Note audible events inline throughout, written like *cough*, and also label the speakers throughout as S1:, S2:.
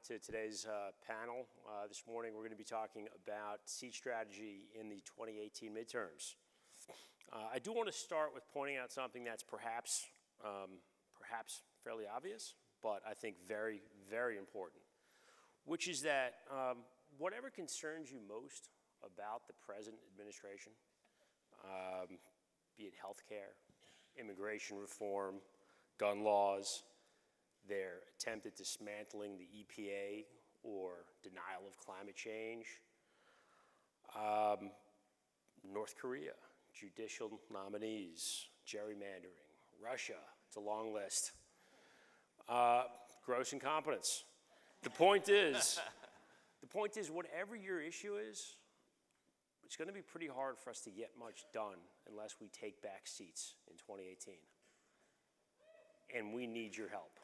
S1: to today's uh, panel. Uh, this morning, we're going to be talking about seat strategy in the 2018 midterms. Uh, I do want to start with pointing out something that's perhaps, um, perhaps fairly obvious, but I think very, very important, which is that um, whatever concerns you most about the present administration, um, be it health care, immigration reform, gun laws, their attempt at dismantling the EPA or denial of climate change, um, North Korea, judicial nominees, gerrymandering, Russia, it's a long list, uh, gross incompetence. The point is, *laughs* the point is, whatever your issue is, it's going to be pretty hard for us to get much done unless we take back seats in 2018. And we need your help.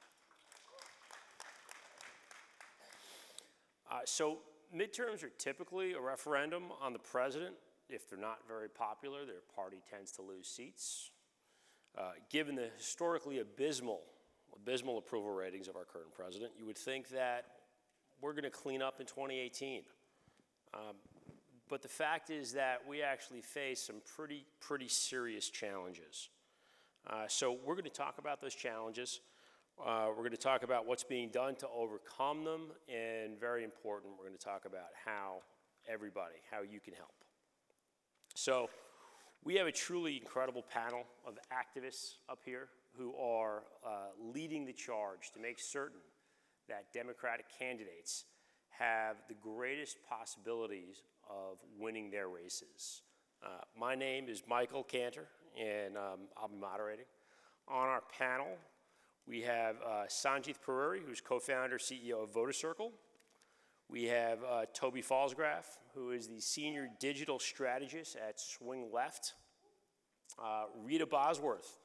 S1: Uh, so midterms are typically a referendum on the president. If they're not very popular, their party tends to lose seats. Uh, given the historically abysmal, abysmal approval ratings of our current president, you would think that we're going to clean up in 2018. Um, but the fact is that we actually face some pretty, pretty serious challenges. Uh, so we're going to talk about those challenges. Uh, we're going to talk about what's being done to overcome them, and very important, we're going to talk about how everybody, how you can help. So we have a truly incredible panel of activists up here who are uh, leading the charge to make certain that Democratic candidates have the greatest possibilities of winning their races. Uh, my name is Michael Cantor, and um, I'll be moderating. On our panel, we have uh, Pururi, who's co-founder, CEO of Voter Circle. We have uh, Toby Fallsgraf, who is the senior digital strategist at Swing Left. Uh, Rita Bosworth,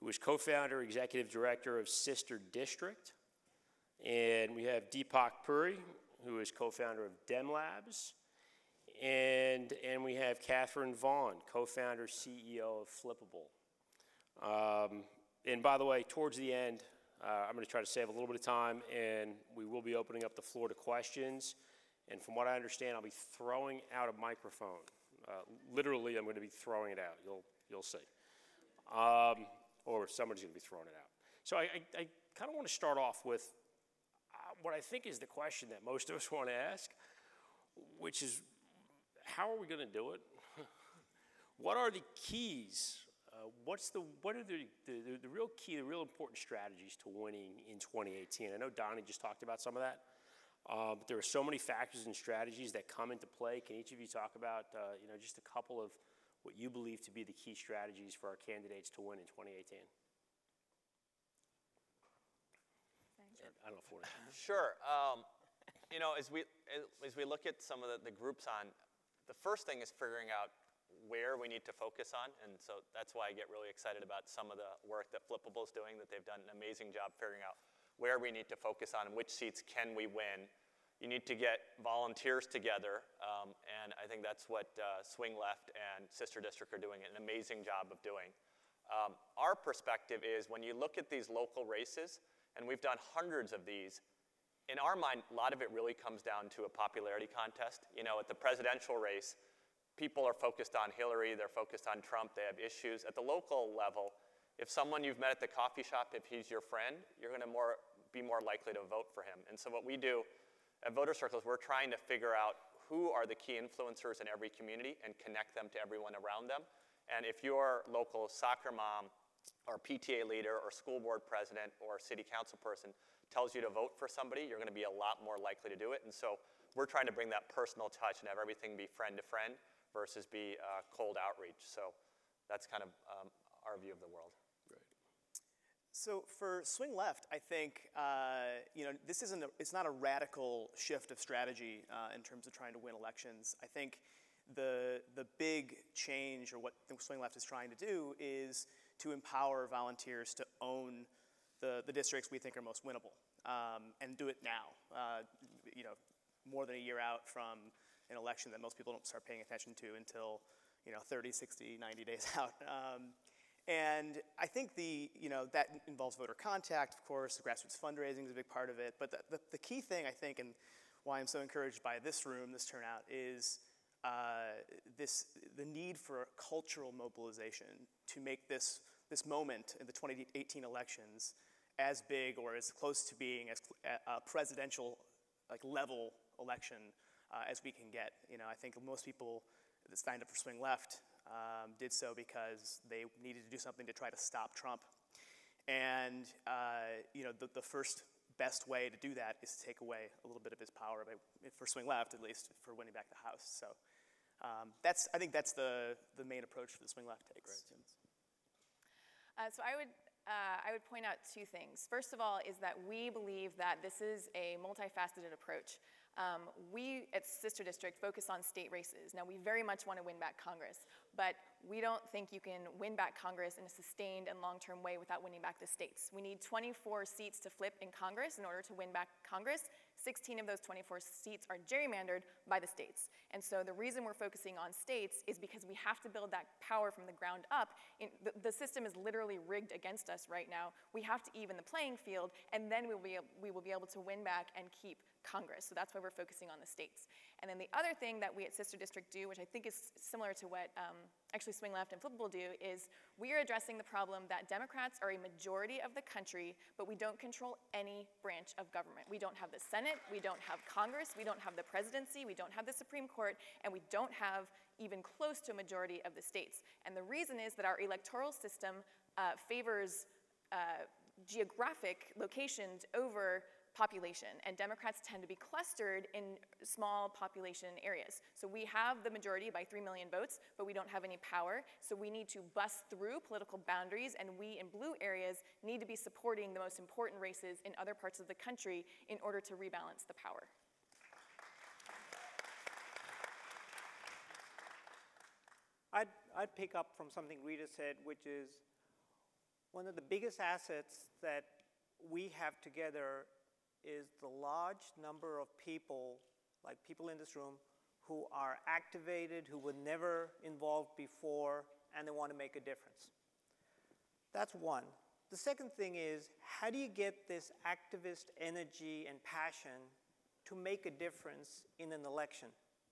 S1: who is co-founder, executive director of Sister District. And we have Deepak Puri, who is co-founder of Dem Labs. And, and we have Catherine Vaughn, co-founder, CEO of Flippable. Um, and by the way, towards the end, uh, I'm going to try to save a little bit of time, and we will be opening up the floor to questions. And from what I understand, I'll be throwing out a microphone. Uh, literally, I'm going to be throwing it out. You'll, you'll see. Um, or somebody's going to be throwing it out. So I, I, I kind of want to start off with uh, what I think is the question that most of us *laughs* want to ask, which is, how are we going to do it? *laughs* what are the keys uh, what's the, what are the, the, the, real key, the real important strategies to winning in 2018? I know Donnie just talked about some of that, uh, but there are so many factors and strategies that come into play. Can each of you talk about, uh, you know, just a couple of what you believe to be the key strategies for our candidates to win in 2018? I don't know if *laughs*
S2: Sure. Um, you know, as we, as we look at some of the, the groups on, the first thing is figuring out where we need to focus on. And so that's why I get really excited about some of the work that Flippable is doing, that they've done an amazing job figuring out where we need to focus on and which seats can we win. You need to get volunteers together, um, and I think that's what uh, Swing Left and Sister District are doing an amazing job of doing. Um, our perspective is when you look at these local races, and we've done hundreds of these, in our mind, a lot of it really comes down to a popularity contest. You know, at the presidential race, people are focused on Hillary, they're focused on Trump, they have issues. At the local level, if someone you've met at the coffee shop, if he's your friend, you're going to more, be more likely to vote for him. And so what we do at Voter Circles, we're trying to figure out who are the key influencers in every community and connect them to everyone around them. And if your local soccer mom or PTA leader or school board president or city council person tells you to vote for somebody, you're going to be a lot more likely to do it. And so we're trying to bring that personal touch and have everything be friend to friend versus be uh, cold outreach. So that's kind of um, our view of the world.
S1: Right.
S3: So for swing left, I think uh, you know this isn't a, it's not a radical shift of strategy uh, in terms of trying to win elections. I think the the big change or what the swing left is trying to do is to empower volunteers to own the, the districts we think are most winnable um, and do it now. Uh, you know, more than a year out from an election that most people don't start paying attention to until you know 30, 60, 90 days *laughs* out. Um, And I think the, you know, that involves voter contact, of course, grassroots fundraising is a big part of it. But the, the, the key thing, I think, and why I'm so encouraged by this room, this turnout, is uh, this, the need for cultural mobilization to make this, this moment in the 2018 elections as big or as close to being as a presidential like level election uh, as we can get. You know, I think most people that signed up for Swing Left um, did so because they needed to do something to try to stop Trump. And uh, you know, the, the first best way to do that is to take away a little bit of his power, by, for Swing Left at least, for winning back the House. So um, that's, I think that's the, the main approach that Swing Left takes.
S4: Uh, so I would, uh, I would point out two things. First of all is that we believe that this is a multifaceted approach. Um, we at Sister District focus on state races. Now, we very much want to win back Congress, but we don't think you can win back Congress in a sustained and long-term way without winning back the states. We need 24 seats to flip in Congress in order to win back Congress. 16 of those 24 seats are gerrymandered by the states. And so the reason we're focusing on states is because we have to build that power from the ground up. The, the, system is literally rigged against us right now. We have to even the playing field, and then we'll be, we will be able to win back and keep Congress. So that's why we're focusing on the states. And then the other thing that we at Sister District do, which I think is similar to what um, actually Swing Left and Flippable do, is we are addressing the problem that Democrats are a majority of the country, but we don't control any branch of government. We don't have the Senate, we don't have Congress, we don't have the presidency, we don't have the Supreme Court, and we don't have even close to a majority of the states. And the reason is that our electoral system uh, favors uh, geographic locations over population, and Democrats tend to be clustered in small population areas. So we have the majority by 3 million votes, but we don't have any power. So we need to bust through political boundaries, and we in blue areas need to be supporting the most important races in other parts of the country in order to rebalance the power.
S5: I'd, I'd pick up from something Rita said, which is one of the biggest assets that we have together is the large number of people, like people in this room, who are activated, who were never involved before, and they want to make a difference. That's one. The second thing is, how do you get this activist energy and passion to make a difference in an election?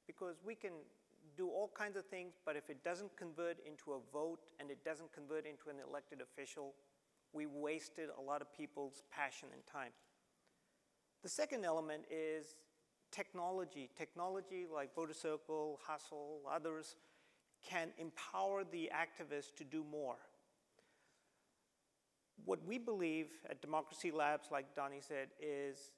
S5: Because we can do all kinds of things, but if it doesn't convert into a vote and it doesn't convert into an elected official, we wasted a lot of people's passion and time. The second element is technology. Technology like Voter Circle, Hustle, others can empower the activists to do more. What we believe at Democracy Labs, like Donnie said, is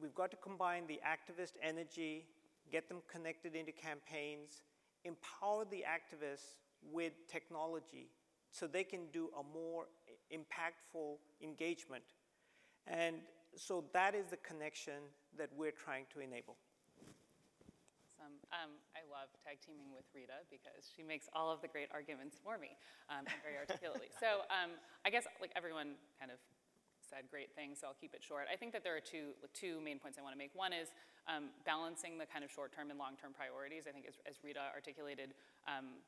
S5: we've got to combine the activist energy, get them connected into campaigns, empower the activists with technology so they can do a more impactful engagement. And so that is the connection that we're trying to enable.
S6: Awesome. Um, I love tag teaming with Rita because she makes all of the great arguments for me um, and very articulately. *laughs* so um, I guess like everyone kind of said great things, so I'll keep it short. I think that there are two, two main points I want to make. One is um, balancing the kind of short-term and long-term priorities. I think as, as Rita articulated, um,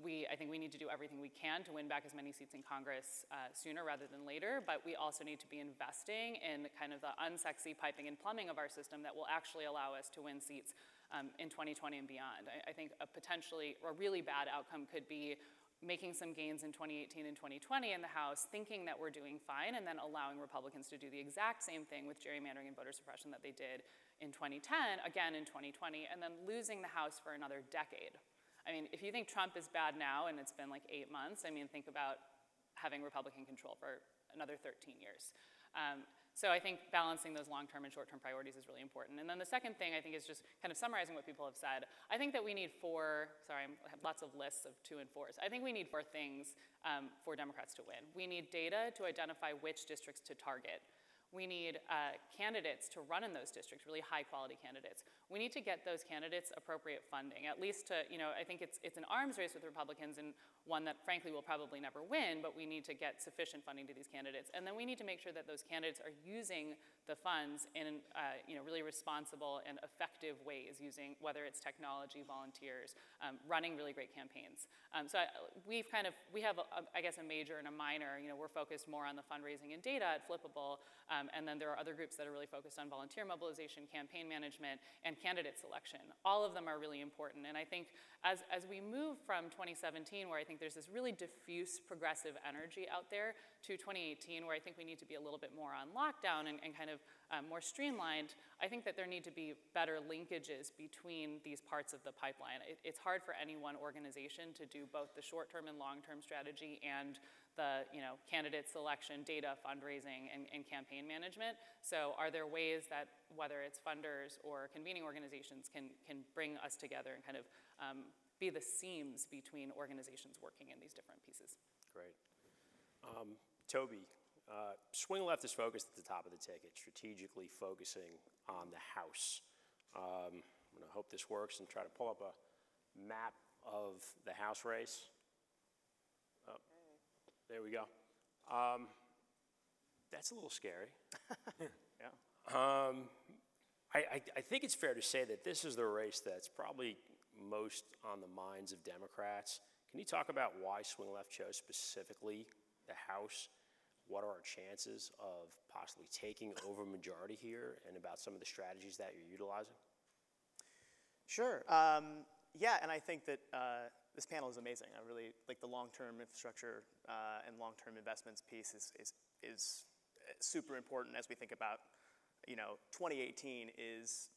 S6: we, I think we need to do everything we can to win back as many seats in Congress uh, sooner rather than later, but we also need to be investing in kind of the unsexy piping and plumbing of our system that will actually allow us to win seats um, in 2020 and beyond. I, I think a potentially, a really bad outcome could be making some gains in 2018 and 2020 in the House, thinking that we're doing fine, and then allowing Republicans to do the exact same thing with gerrymandering and voter suppression that they did in 2010, again in 2020, and then losing the House for another decade. I mean, if you think Trump is bad now and it's been like eight months, I mean, think about having Republican control for another 13 years. Um, so I think balancing those long-term and short-term priorities is really important. And then the second thing I think is just kind of summarizing what people have said. I think that we need four, sorry, I have lots of lists of two and fours. I think we need four things um, for Democrats to win. We need data to identify which districts to target. We need uh, candidates to run in those districts, really high-quality candidates. We need to get those candidates appropriate funding, at least to, you know, I think it's, it's an arms race with Republicans and one that frankly will probably never win, but we need to get sufficient funding to these candidates. And then we need to make sure that those candidates are using the funds in, uh, you know, really responsible and effective ways, using whether it's technology, volunteers, um, running really great campaigns. Um, so I, we've kind of, we have, a, I guess, a major and a minor, you know, we're focused more on the fundraising and data at Flippable, um, and then there are other groups that are really focused on volunteer mobilization, campaign management, and candidate selection. All of them are really important, and I think as, as we move from 2017, where I think there's this really diffuse progressive energy out there, to 2018, where I think we need to be a little bit more on lockdown and, and kind of um, more streamlined, I think that there need to be better linkages between these parts of the pipeline. It, it's hard for any one organization to do both the short-term and long-term strategy and the you know, candidate selection, data, fundraising, and, and campaign management. So are there ways that whether it's funders or convening organizations can, can bring us together and kind of um, be the seams between organizations working in these different pieces?
S1: Great. Um, Toby, uh, swing left is focused at the top of the ticket, strategically focusing on the House. Um, I'm to hope this works and try to pull up a map of the House race. There we go. Um, that's a little scary. *laughs*
S3: Yeah.
S1: Um, I, I, I think it's fair to say that this is the race that's probably most on the minds of Democrats. Can you talk about why swing left chose specifically the House? What are our chances of possibly taking over majority here, and about some of the strategies that you're utilizing?
S3: Sure. Um, yeah, and I think that uh, this panel is amazing. I really like the long-term infrastructure uh, and long-term investments piece is, is, is super important as we think about, you know, 2018 is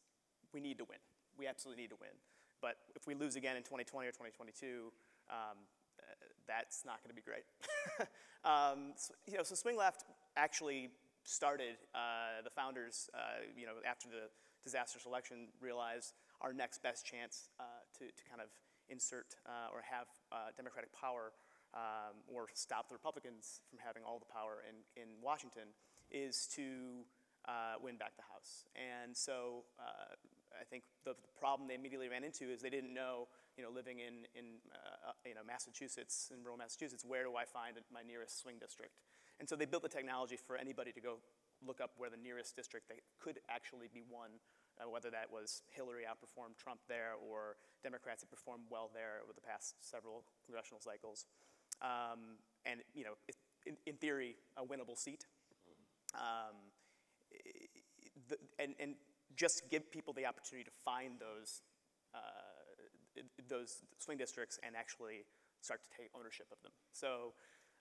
S3: we need to win. We absolutely need to win. But if we lose again in 2020 or 2022, um, that's not going to be great. *laughs* um, so, you know, so Swing Left actually started, uh, the founders, uh, you know, after the disastrous election realized our next best chance uh, to, to kind of insert uh, or have uh, Democratic power um, or stop the Republicans from having all the power in, in Washington is to uh, win back the House. And so uh, I think the, the, problem they immediately ran into is they didn't know, you know, living in, in uh, you know, Massachusetts, in rural Massachusetts, where do I find my nearest swing district? And so they built the technology for anybody to go look up where the nearest district that could actually be won, uh, whether that was Hillary outperformed Trump there or Democrats have performed well there over the past several congressional cycles. Um, and, you know, in, in, theory, a winnable seat. Um, the, and, and just give people the opportunity to find those, uh, those swing districts and actually start to take ownership of them. So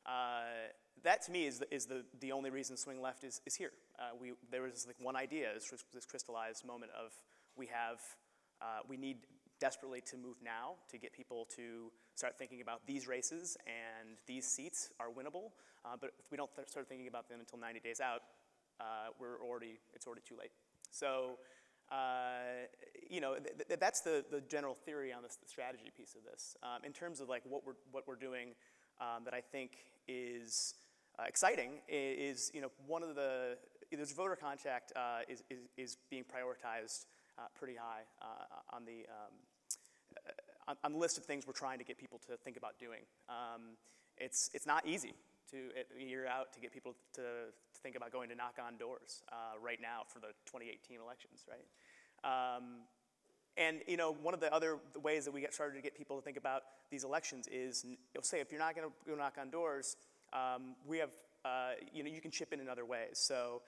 S3: uh, that to me is, the, is the, the only reason swing left is, is here. Uh, we, there was like one idea, this, this crystallized moment of we have, uh, we need desperately to move now to get people to start thinking about these races and these seats are winnable. Uh, but if we don't th start thinking about them until 90 days out, uh, we're already, it's already too late. So, uh, you know, th th that's the, the general theory on this, the strategy piece of this. Um, in terms of like what we're, what we're doing um, that I think is uh, exciting is, you know, one of the, there's voter contact uh, is, is, is, being prioritized uh, pretty high uh, on the, um, on, on, the list of things we're trying to get people to think about doing. Um, it's, it's not easy to a year out to get people to, to think about going to knock on doors uh, right now for the 2018 elections, right? Um, and you know, one of the other ways that we get started to get people to think about these elections is, you'll say, if you're not going to go knock on doors, um, we have, uh, you know, you can chip in in other ways. So,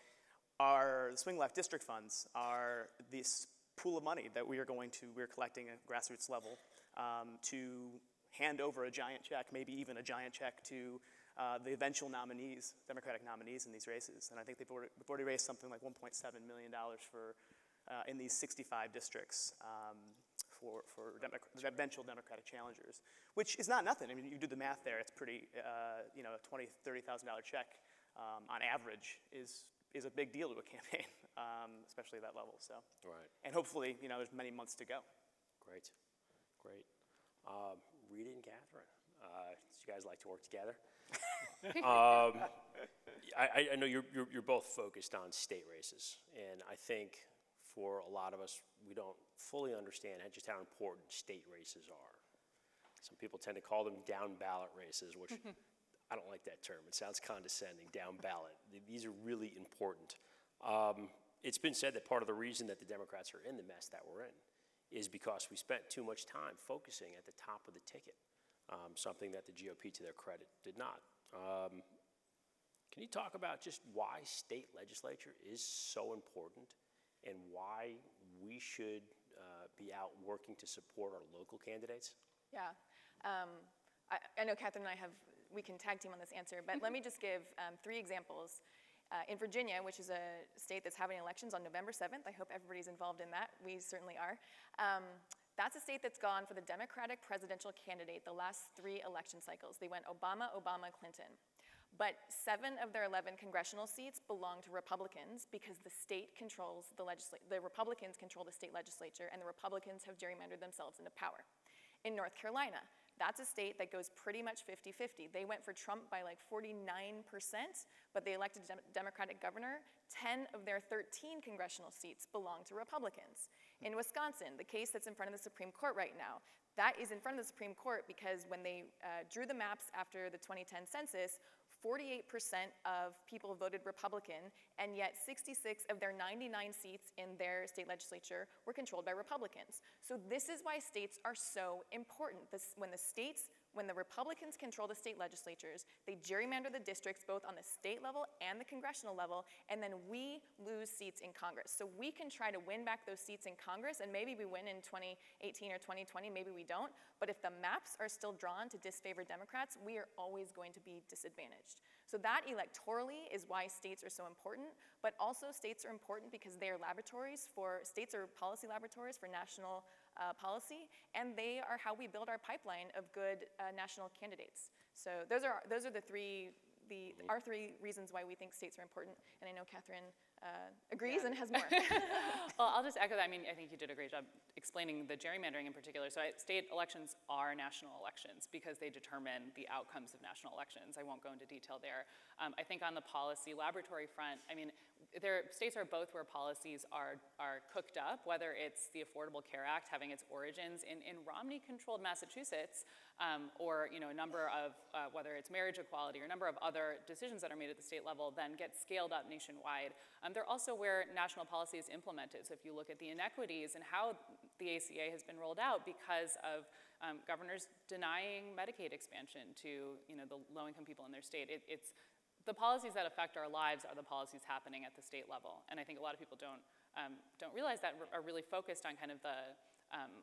S3: our swing left district funds are this pool of money that we are going to, we're collecting at grassroots level um, to hand over a giant check, maybe even a giant check to uh, the eventual nominees, Democratic nominees in these races. And I think they've already, we've already raised something like $1.7 million for, uh, in these 65 districts um, for, for Demo eventual Democratic challengers, which is not nothing. I mean, you do the math there, it's pretty, uh, you know, a $20,000, $30,000 check um, on average is, is a big deal to a *laughs* campaign, um, especially at that level. So,
S1: right.
S3: And hopefully, you know, there's many months to go.
S1: Great, great. Um, Rita and Catherine, uh, you guys like to work together? *laughs* um, I, I- I know you're, you're, you're both focused on state races, and I think for a lot of us, we don't fully understand just how important state races are. Some people tend to call them down ballot races, which *laughs* I don't like that term. It sounds condescending, down ballot. These are really important. Um, it's been said that part of the reason that the Democrats are in the mess that we're in is because we spent too much time focusing at the top of the ticket, um, something that the GOP, to their credit, did not. Um, can you talk about just why state legislature is so important and why we should uh, be out working to support our local candidates?
S4: Yeah. Um, I, I know Catherine and I have, we can tag team on this answer, but let me just give um, three examples. Uh, in Virginia, which is a state that's having elections on November 7th, I hope everybody's involved in that. We certainly are. Um, that's a state that's gone for the Democratic presidential candidate the last three election cycles. They went Obama, Obama, Clinton. But seven of their 11 congressional seats belong to Republicans because the state controls the legislature, the Republicans control the state legislature, and the Republicans have gerrymandered themselves into power. In North Carolina, that's a state that goes pretty much 50 50. They went for Trump by like 49%, but they elected a Dem- Democratic governor. 10 of their 13 congressional seats belong to Republicans. In Wisconsin, the case that's in front of the Supreme Court right now, that is in front of the Supreme Court because when they uh, drew the maps after the 2010 census, 48% of people voted Republican, and yet 66 of their 99 seats in their state legislature were controlled by Republicans. So this is why states are so important. This, when the states, when the Republicans control the state legislatures, they gerrymander the districts both on the state level and the congressional level, and then we lose seats in Congress. So we can try to win back those seats in Congress, and maybe we win in 2018 or 2020, maybe we don't. But if the maps are still drawn to disfavor Democrats, we are always going to be disadvantaged. So that electorally is why states are so important, but also states are important because they are laboratories for, states are policy laboratories for national uh, policy, and they are how we build our pipeline of good uh, national candidates. So those are, those are the three, the, our three reasons why we think states are important, and I know Catherine uh, agrees and has more. *laughs* *laughs*
S6: Well, I'll just echo that. I mean, I think you did a great job explaining the gerrymandering in particular. So I, state elections are national elections because they determine the outcomes of national elections. I won't go into detail there. Um, I think on the policy laboratory front, I mean, there, states are both where policies are, are cooked up, whether it's the Affordable Care Act having its origins in, in Romney-controlled Massachusetts, um, or you know, a number of, uh, whether it's marriage equality or a number of other decisions that are made at the state level, then get scaled up nationwide. Um, they're also where national policy is implemented. So if you look at the inequities and how the ACA has been rolled out because of um, governors denying Medicaid expansion to you know, the low-income people in their state, it, it's the policies that affect our lives are the policies happening at the state level. And I think a lot of people don't, um, don't realize that, are really focused on kind of the, um,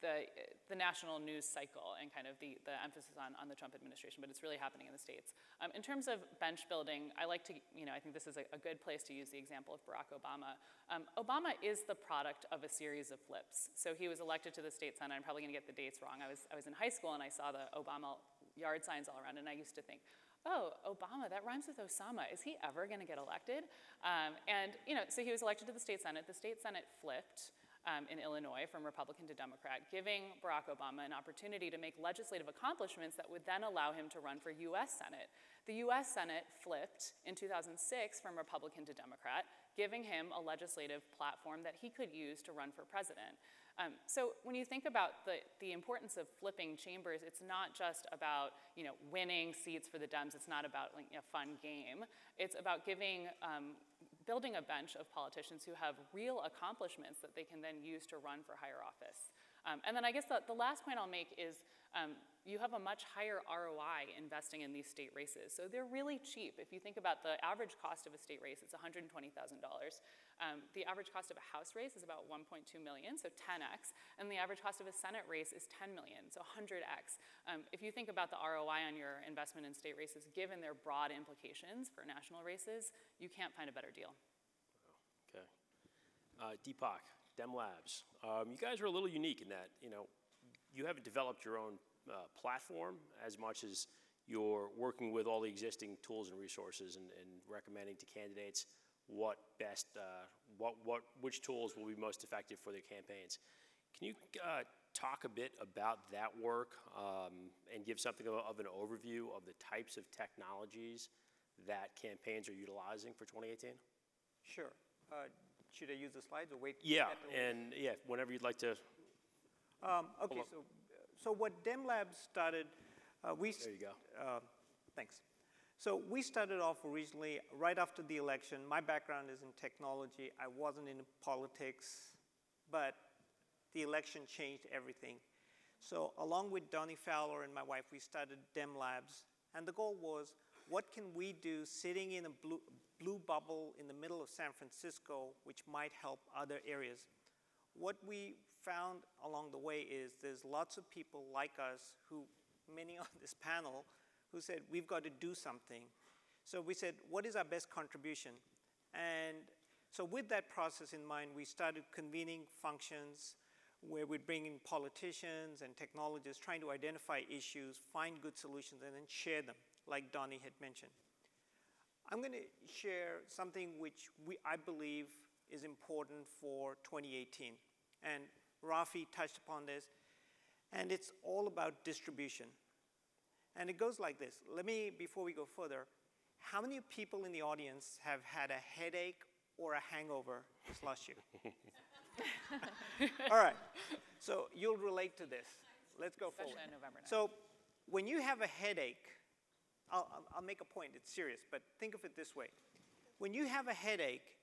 S6: the, the national news cycle and kind of the, the emphasis on, on the Trump administration, but it's really happening in the States. Um, in terms of bench building, I like to, you know, I think this is a, a good place to use the example of Barack Obama. Um, Obama is the product of a series of flips. So he was elected to the state senate. I'm probably gonna get the dates wrong. I was, I was in high school and I saw the Obama yard signs all around, and I used to think, oh, Obama, that rhymes with Osama. Is he ever going to get elected? Um, and, you know, so he was elected to the state senate. The state senate flipped um, in Illinois from Republican to Democrat, giving Barack Obama an opportunity to make legislative accomplishments that would then allow him to run for U.S. Senate. The U.S. Senate flipped in 2006 from Republican to Democrat, giving him a legislative platform that he could use to run for president. Um, so when you think about the, the importance of flipping chambers, it's not just about you know, winning seats for the Dems. It's not about like, a fun game. It's about giving, um, building a bench of politicians who have real accomplishments that they can then use to run for higher office. Um, and then I guess the, the last point I'll make is um, you have a much higher ROI investing in these state races. So they're really cheap. If you think about the average cost of a state race, it's $120,000. Um, the average cost of a House race is about 1.2 million, so 10x, and the average cost of a Senate race is 10 million, so 100x. Um, if you think about the ROI on your investment in state races, given their broad implications for national races, you can't find a better deal.
S1: Okay. Uh, Deepak, Dem Labs. Um, you guys are a little unique in that, you know, you haven't developed your own uh, platform as much as you're working with all the existing tools and resources and, and recommending to candidates what best, uh, what, what, which tools will be most effective for their campaigns. Can you uh, talk a bit about that work um, and give something of, of an overview of the types of technologies that campaigns are utilizing for 2018?
S5: Sure. Uh, Should I use the slides or wait?
S1: Yeah, and yeah, whenever you'd like to,
S5: Um, Okay, so, so what Dem Labs started, uh, we.
S1: there you go.
S5: Uh, Thanks. So we started off originally right after the election. My background is in technology. I wasn't in politics, but the election changed everything. So along with Donnie Fowler and my wife, we started Dem Labs, and the goal was, what can we do sitting in a blue, blue bubble in the middle of San Francisco, which might help other areas? What we found along the way is there's lots of people like us who, many *laughs* on this panel, who said, we've got to do something. So we said, what is our best contribution? And so with that process in mind, we started convening functions where we'd bring in politicians and technologists trying to identify issues, find good solutions, and then share them, like Donnie had mentioned. I'm going to share something which we, I believe is important for 2018. And Rafi touched upon this, and it's all about distribution. And it goes like this. Let me, before we go further, how many people in the audience have had a headache or a hangover this last year? *laughs* All right. So you'll relate to this. Let's go
S6: Especially
S5: forward.
S6: November 9th.
S5: So when you have a headache, I'll, I'll- I'll make a point, it's serious, but think of it this way. When you have a headache,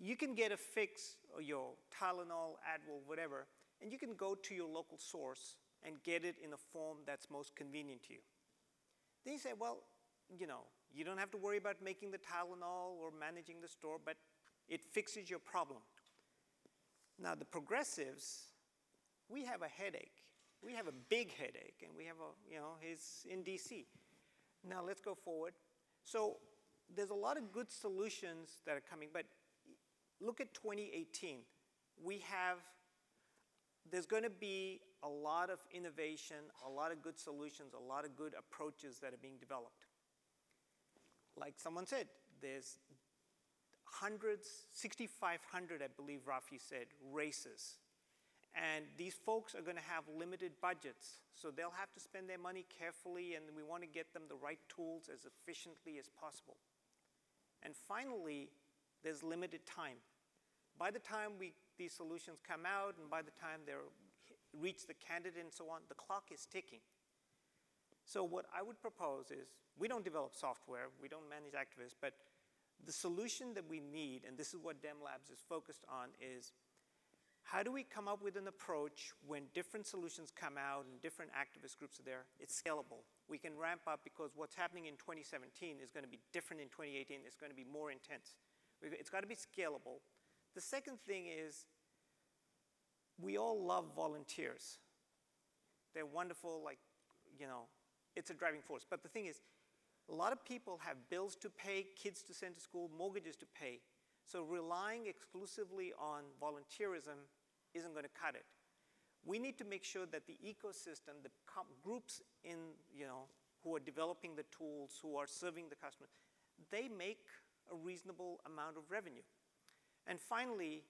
S5: you can get a fix, or your Tylenol, Advil, whatever, and you can go to your local source and get it in a form that's most convenient to you. Then you say, well, you know, you don't have to worry about making the Tylenol or managing the store, but it fixes your problem. Now, the progressives, we have a headache. We have a big headache, and we have a, you know, he's in DC. Now, let's go forward. So, there's a lot of good solutions that are coming, but look at 2018. We have, there's going to be a lot of innovation, a lot of good solutions, a lot of good approaches that are being developed. Like someone said, there's hundreds, 6,500, I believe Rafi said, races. And these folks are going to have limited budgets, so they'll have to spend their money carefully, and we want to get them the right tools as efficiently as possible. And finally, there's limited time. By the time we, these solutions come out, and by the time they reach the candidate and so on, the clock is ticking. So what I would propose is, we don't develop software, we don't manage activists, but the solution that we need, and this is what Dem Labs is focused on, is how do we come up with an approach when different solutions come out and different activist groups are there? It's scalable. We can ramp up because what's happening in 2017 is going to be different in 2018. It's going to be more intense. It's got to be scalable. The second thing is we all love volunteers. They're wonderful, like, you know, it's a driving force. But the thing is, a lot of people have bills to pay, kids to send to school, mortgages to pay. So relying exclusively on volunteerism isn't going to cut it. We need to make sure that the ecosystem, the groups in, you know, who are developing the tools, who are serving the customer, they make a reasonable amount of revenue. And finally,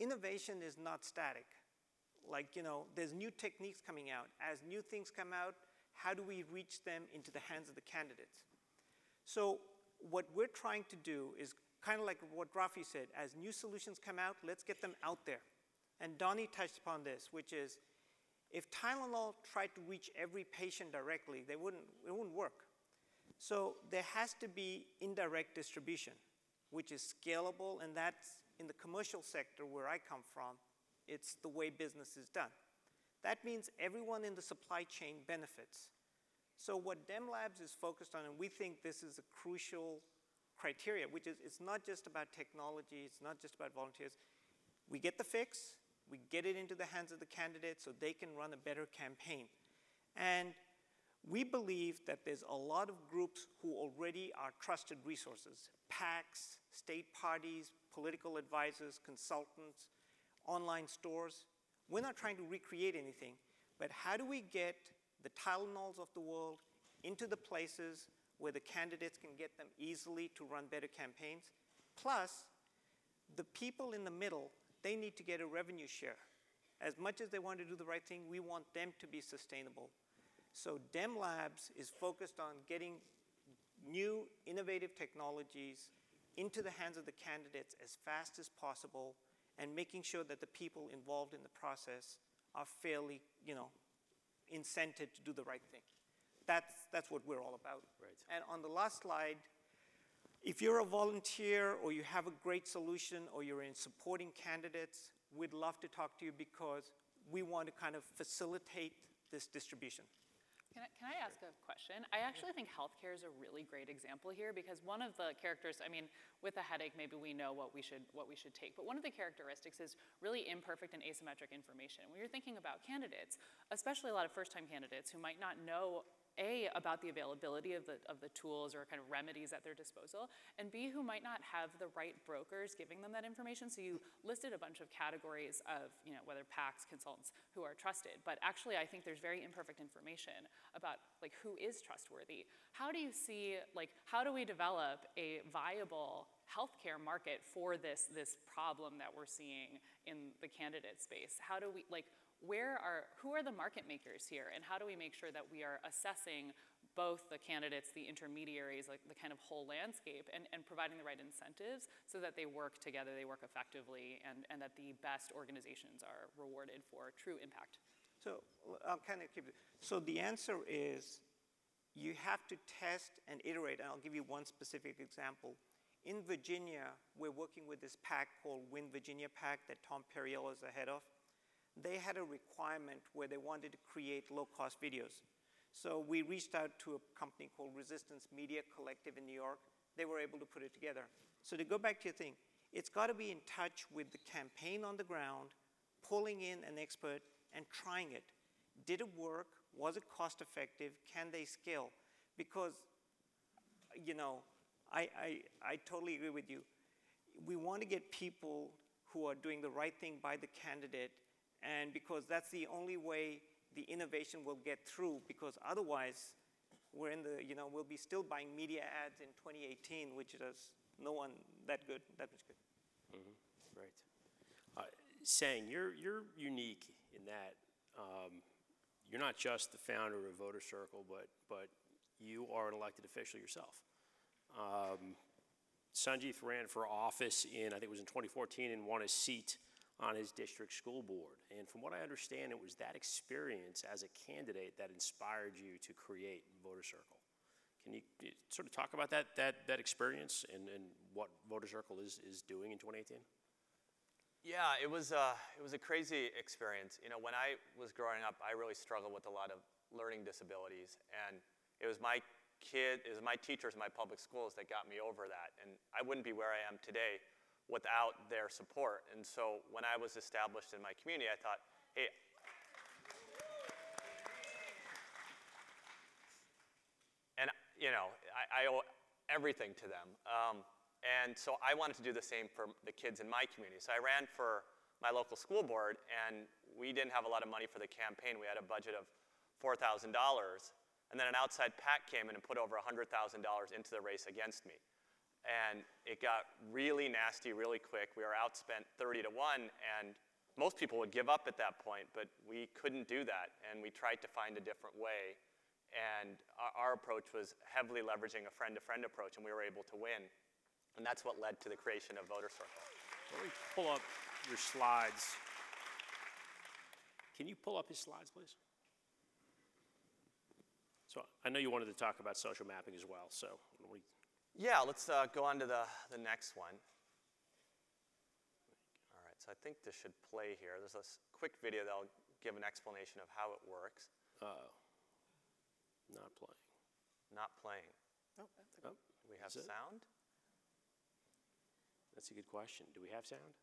S5: innovation is not static. Like, you know, there's new techniques coming out. As new things come out, how do we reach them into the hands of the candidates? So what we're trying to do is kind of like what Rafi said, as new solutions come out, let's get them out there. And Donnie touched upon this, which is if Tylenol tried to reach every patient directly, they wouldn't, it wouldn't work. So there has to be indirect distribution, which is scalable, and that's in the commercial sector where I come from, it's the way business is done. That means everyone in the supply chain benefits. So what Dem Labs is focused on, and we think this is a crucial criteria, which is it's not just about technology, it's not just about volunteers. We get the fix, we get it into the hands of the candidates so they can run a better campaign. And we believe that there's a lot of groups who already are trusted resources PACs, state parties, political advisors, consultants, online stores. We're not trying to recreate anything, but how do we get the Tylenols of the world into the places where the candidates can get them easily to run better campaigns? Plus, the people in the middle, they need to get a revenue share. As much as they want to do the right thing, we want them to be sustainable. So Dem Labs is focused on getting new innovative technologies into the hands of the candidates as fast as possible and making sure that the people involved in the process are fairly, you know, incented to do the right thing. That's, that's what we're all about.
S1: Right.
S5: And on the last slide, if you're a volunteer or you have a great solution or you're in supporting candidates, we'd love to talk to you because we want to kind of facilitate this distribution.
S6: Can I, can I ask a question? I actually think healthcare is a really great example here because one of the characters, I mean, with a headache, maybe we know what we should what we should take, but one of the characteristics is really imperfect and asymmetric information. When you're thinking about candidates, especially a lot of first-time candidates who might not know a, about the availability of the, of the tools or kind of remedies at their disposal, and B, who might not have the right brokers giving them that information. So you listed a bunch of categories of, you know, whether PACs, consultants who are trusted, but actually I think there's very imperfect information about like who is trustworthy. How do you see, like, how do we develop a viable healthcare market for this, this problem that we're seeing in the candidate space? How do we, like, where are, who are the market makers here, and how do we make sure that we are assessing both the candidates, the intermediaries, like the kind of whole landscape, and, and providing the right incentives so that they work together, they work effectively, and, and that the best organizations are rewarded for true impact?
S5: So I'll kind of keep it. So the answer is you have to test and iterate. And I'll give you one specific example. In Virginia, we're working with this PAC called Win Virginia PAC that Tom Perriello is the head of. They had a requirement where they wanted to create low-cost videos. So we reached out to a company called Resistance Media Collective in New York. They were able to put it together. So to go back to your thing, it's got to be in touch with the campaign on the ground, pulling in an expert and trying it. Did it work? Was it cost effective? Can they scale? Because, you know, I, I, I totally agree with you. We want to get people who are doing the right thing by the candidate, and because that's the only way the innovation will get through, because otherwise, we're in the, you know, we'll be still buying media ads in 2018, which does no one that good, that much good.
S1: Right. Uh, Sang, you're, you're unique in that um, you're not just the founder of Voter Circle, but, but you are an elected official yourself. Um, Sangeeth ran for office in, I think it was in 2014, and won a seat on his district school board. And from what I understand, it was that experience as a candidate that inspired you to create Voter Circle. Can you sort of talk about that, that, that experience and, and what Voter Circle is, is doing in 2018?
S2: Yeah, it was, uh, it was a crazy experience. You know, when I was growing up, I really struggled with a lot of learning disabilities. And it was my kid, it was my teachers my public schools that got me over that. And I wouldn't be where I am today without their support. And so when I was established in my community, I thought, hey, and you know, I, I owe everything to them. Um, and so I wanted to do the same for the kids in my community. So I ran for my local school board, and we didn't have a lot of money for the campaign. We had a budget of $4,000. And then an outside PAC came in and put over $100,000 into the race against me. And it got really nasty really quick. We were outspent 30 to 1, and most people would give up at that point, but we couldn't do that. And we tried to find a different way. And our, our approach was heavily leveraging a friend to friend approach, and we were able to win. And that's what led to the creation of Voter Circle.
S1: Let me pull up your slides. Can you pull up his slides, please? So I know you wanted to talk about social mapping as well, so
S2: Yeah, let's uh, go on to the, the next one. All right, so I think this should play here. There's a quick video that'll give an explanation of how it works.
S1: uh, not playing.
S2: Not playing.
S3: Oh, that's a
S1: Oh,
S2: we have
S1: Is it?
S2: sound?
S1: that's a good question. Do we have sound?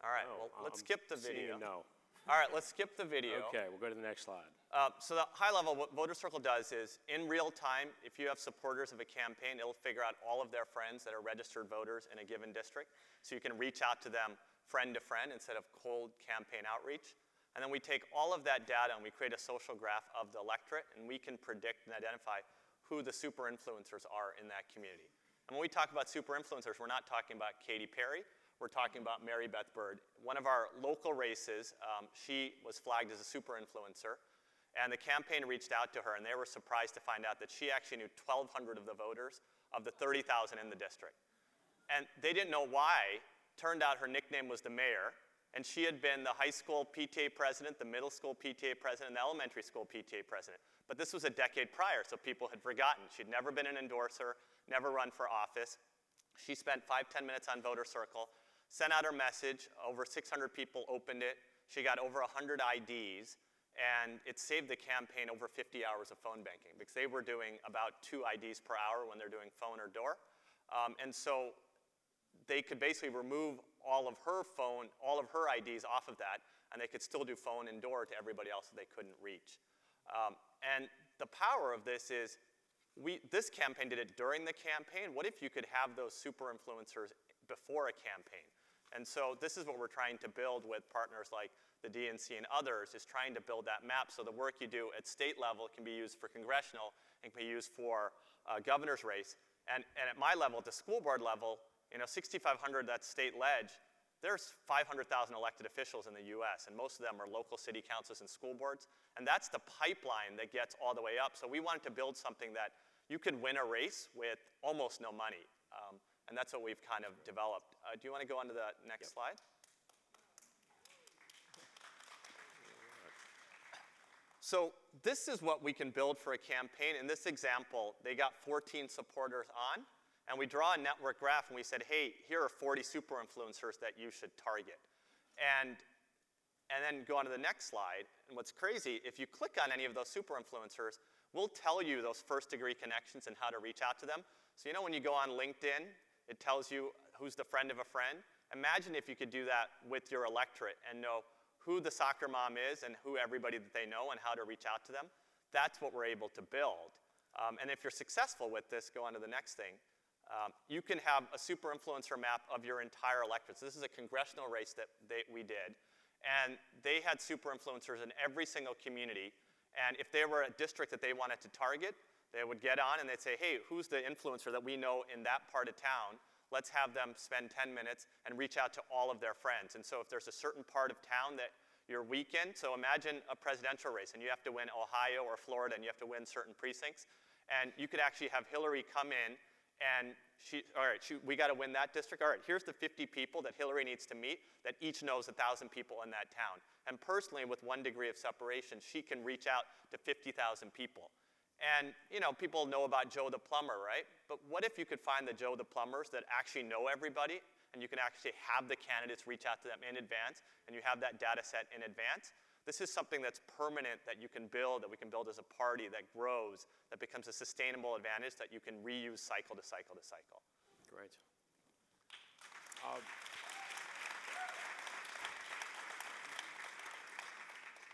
S2: All right,
S1: No,
S2: well, let's
S1: I'm
S2: skip the video.
S1: a No.
S2: All right, let's skip the video.
S1: Okay, we'll go to the next slide.
S2: Uh, so the high level, what Voter Circle does is, in real time, if you have supporters of a campaign, it'll figure out all of their friends that are registered voters in a given district. So you can reach out to them friend to friend instead of cold campaign outreach. And then we take all of that data and we create a social graph of the electorate, and we can predict and identify who the super influencers are in that community. And when we talk about super influencers, we're not talking about Katy Perry. We're talking about Mary Beth Bird. One of our local races, um, she was flagged as a super influencer. And the campaign reached out to her, and they were surprised to find out that she actually knew 1,200 of the voters of the 30,000 in the district. And they didn't know why. Turned out her nickname was the mayor, and she had been the high school PTA president, the middle school PTA president, and the elementary school PTA president. But this was a decade prior, so people had forgotten. She'd never been an endorser, never run for office. She spent five, ten minutes on Voter Circle, sent out her message. Over 600 people opened it. She got over 100 IDs, and it saved the campaign over 50 hours of phone banking because they were doing about two IDs per hour when they're doing phone or door. Um, and so they could basically remove all of her phone, all of her IDs off of that, and they could still do phone and door to everybody else that they couldn't reach. Um, and the power of this is, we, this campaign did it during the campaign. What if you could have those super influencers before a campaign? And so this is what we're trying to build with partners like the DNC and others, is trying to build that map so the work you do at state level can be used for congressional and can be used for uh, governor's race. And, and at my level, at the school board level, you know, 6,500, that's state ledge, there's 500,000 elected officials in the US, and most of them are local city councils and school boards. And that's the pipeline that gets all the way up. So we wanted to build something that you could win a race with almost no money. And that's what we've kind of developed. Uh, do you want to go on to the next slide? So this is what we can build for a campaign. In this example, they got 14 supporters on, and we draw a network graph and we said, hey, here are 40 super influencers that you should target. And, and then go on to the next slide. And what's crazy, if you click on any of those super influencers, we'll tell you those first degree connections and how to reach out to them. So you know when you go on LinkedIn, it tells you who's the friend of a friend. Imagine if you could do that with your electorate and know who the soccer mom is and who everybody that they know and how to reach out to them. That's what we're able to build. Um, and if you're successful with this, go on to the next thing. Um, you can have a super influencer map of your entire electorate. So this is a congressional race that they, we did. And they had super influencers in every single community. And if they were a district that they wanted to target, they would get on and they'd say, hey, who's the influencer that we know in that part of town? Let's have them spend 10 minutes and reach out to all of their friends. And so if there's a certain part of town that you're weak in, so imagine a presidential race and you have to win Ohio or Florida and you have to win certain precincts. And you could actually have Hillary come in and she, all right, she, we got to win that district. All right, here's the 50 people that Hillary needs to meet that each knows a 1,000 people in that town. And personally, with one degree of separation, she can reach out to 50,000 people. And, you know, people know about Joe the plumber, right? But what if you could find the Joe the plumbers that actually know everybody and you can actually have the candidates reach out to them in advance and you have that data set in advance? This is something that's permanent that you can build, that we can build as a party that grows, that becomes a sustainable advantage that you can reuse cycle to cycle to cycle.
S1: Great. Um,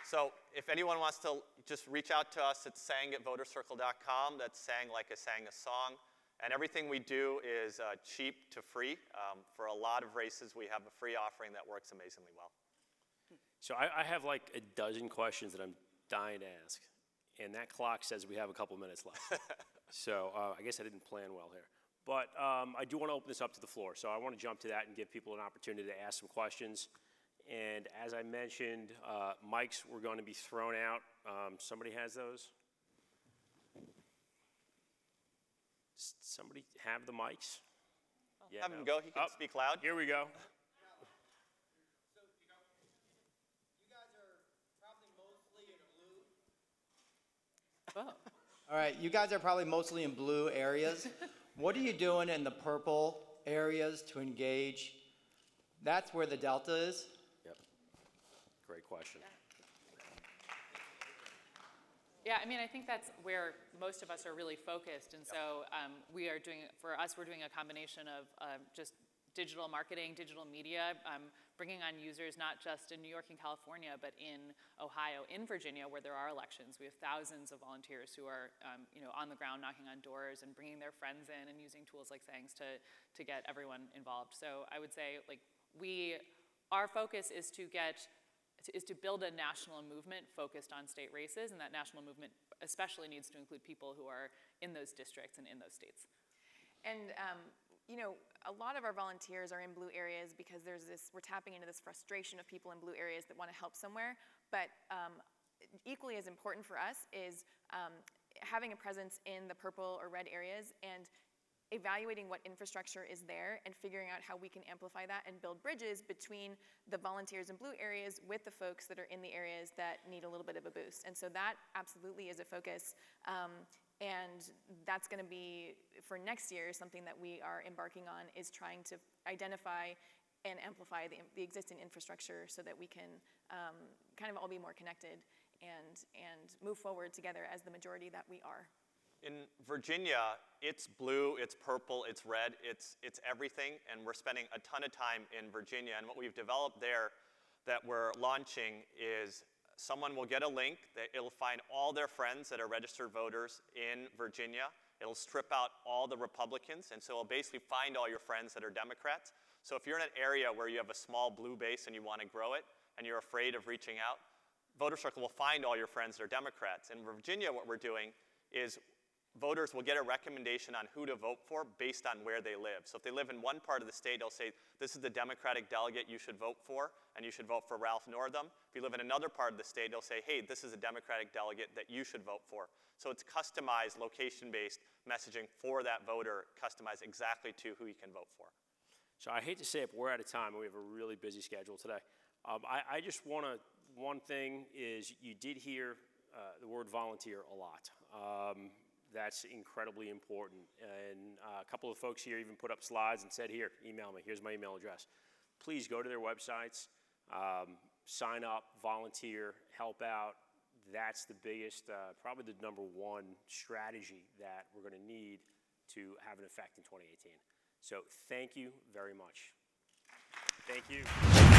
S2: So if anyone wants to just reach out to us, it's sang at votercircle.com. That's sang like a sang a song. And everything we do is uh, cheap to free. Um, for a lot of races, we have a free offering that works amazingly well.
S1: So I, I have like a dozen questions that I'm dying to ask, and that clock says we have a couple minutes left. *laughs* so uh, I guess I didn't plan well here. But um, I do want to open this up to the floor, so I want to jump to that and give people an opportunity to ask some questions. And as I mentioned, uh, mics were going to be thrown out. Um, somebody has those? S- Somebody have the mics? Yeah,
S2: Have him go. He can
S1: Oh,
S2: speak loud.
S1: Here we go.
S7: So, you know, you guys *laughs* are probably mostly in blue.
S6: Oh.
S7: All right, you guys are probably mostly in blue areas. what are you doing in the purple areas to engage? That's where the delta is.
S1: Yep. Great question.
S6: Yeah, I mean, I think that's where most of us are really focused. And so um, we are doing, for us, we're doing a combination of um, just digital marketing, digital media, um, bringing on users not just in New York and California, but in Ohio, in Virginia, where there are elections. We have thousands of volunteers who are, um, you know, on the ground knocking on doors and bringing their friends in and using tools like Sangs to, to get everyone involved. So I would say, like, we, our focus is to get is to build a national movement focused on state races, and that national movement especially needs to include people who are in those districts and in those states.
S4: And um, you know, a lot of our volunteers are in blue areas because there's this, we're tapping into this frustration of people in blue areas that want to help somewhere. But um, equally as important for us is um, having a presence in the purple or red areas and evaluating what infrastructure is there and figuring out how we can amplify that and build bridges between the volunteers in blue areas with the folks that are in the areas that need a little bit of a boost. And so that absolutely is a focus. Um, and that's going to be, for next year, something that we are embarking on is trying to identify and amplify the, the existing infrastructure so that we can um, kind of all be more connected and, and move forward together as the majority that we are.
S2: In Virginia, it's blue, it's purple, it's red, it's, it's everything, and we're spending a ton of time in Virginia. And what we've developed there that we're launching is someone will get a link that it'll find all their friends that are registered voters in Virginia. It'll strip out all the Republicans, and so it'll basically find all your friends that are Democrats. So if you're in an area where you have a small blue base and you want to grow it, and you're afraid of reaching out, Voter Circle will find all your friends that are Democrats. In Virginia, what we're doing is voters will get a recommendation on who to vote for based on where they live. So if they live in one part of the state, they'll say, this is the Democratic delegate you should vote for, and you should vote for Ralph Northam. If you live in another part of the state, they'll say, hey, this is a Democratic delegate that you should vote for. So it's customized, location-based messaging for that voter, customized exactly to who you can vote for.
S1: So I hate to say it, but we're out of time, and we have a really busy schedule today. Um, I, I just want to, one thing is you did hear uh, the word volunteer a lot. Um, that's incredibly important. And uh, a couple of folks here even put up slides and said, here, email me, here's my email address. Please go to their websites, um, sign up, volunteer, help out. That's the biggest, uh, probably the number one strategy that we're going to need to have an effect in 2018. So thank you very much. Thank you.